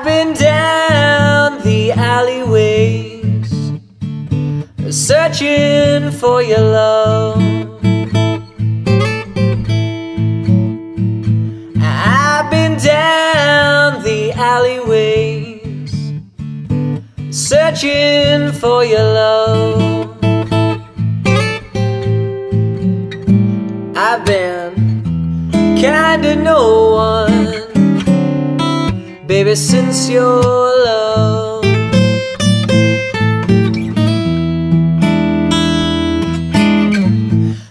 I've been down the alleyways, searching for your love. I've been down the alleyways, searching for your love. I've been kind to no one baby, since your love.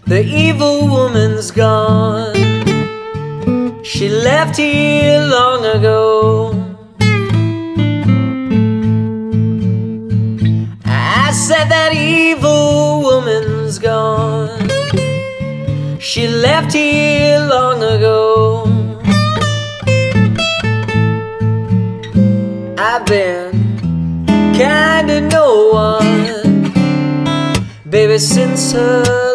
The evil woman's gone. She left here long ago. I said that evil woman's gone. She left here long ago. I've been kinda no one, baby, since her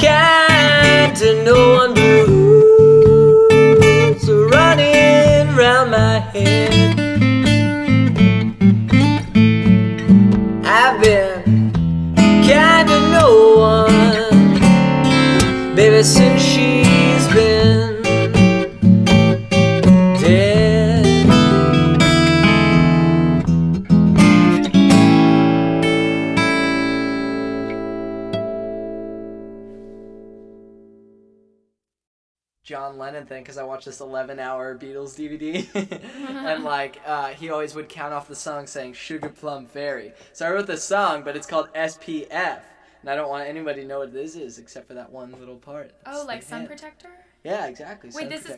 kind to no one blues running round my head. I've been kind to no one, baby, since she's John Lennon thing because I watched this 11 hour Beatles DVD. and like, uh, he always would count off the song saying Sugar Plum Fairy. So I wrote this song, but it's called SPF. And I don't want anybody to know what this is except for that one little part. That's Oh, like sun hint. protector? Yeah, exactly. Wait, sun this is protector.